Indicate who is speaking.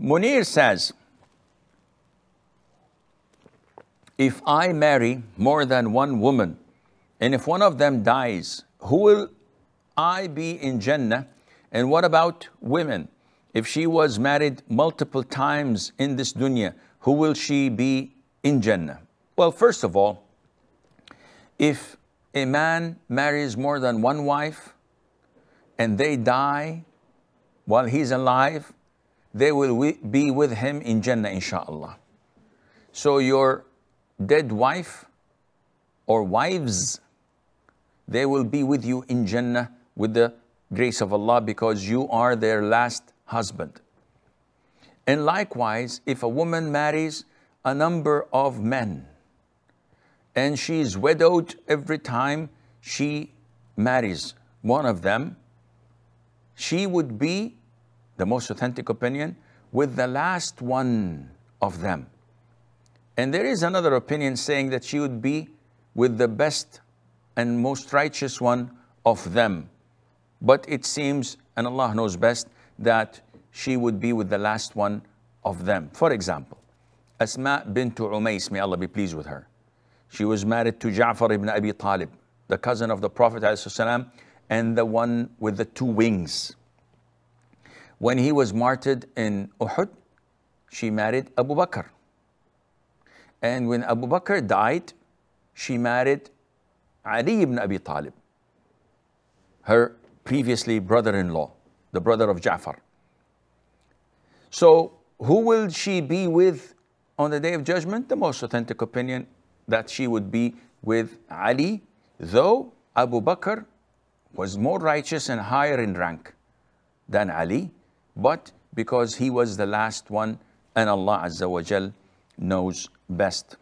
Speaker 1: Munir says, if I marry more than one woman, and if one of them dies, who will I be in Jannah? And what about women? If she was married multiple times in this dunya, who will she be in Jannah? Well, first of all, if a man marries more than one wife and they die while he's alive, they will be with him in Jannah, inshallah. So your dead wife or wives, they will be with you in Jannah with the grace of Allah because you are their last husband. And likewise, if a woman marries a number of men and she is widowed every time she marries one of them, she would be, the most authentic opinion, with the last one of them. And there is another opinion saying that she would be with the best and most righteous one of them. But it seems, and Allah knows best, that she would be with the last one of them. For example, Asma bint Umays, may Allah be pleased with her. She was married to Ja'far ibn Abi Talib, the cousin of the Prophet ﷺ, and the one with the two wings. When he was martyred in Uhud, she married Abu Bakr. And when Abu Bakr died, she married Ali ibn Abi Talib, her previously brother-in-law, the brother of Ja'far. So who will she be with on the day of judgment? The most authentic opinion that she would be with Ali, though Abu Bakr was more righteous and higher in rank than Ali, but because he was the last one and Allah Azza wa Jal knows best.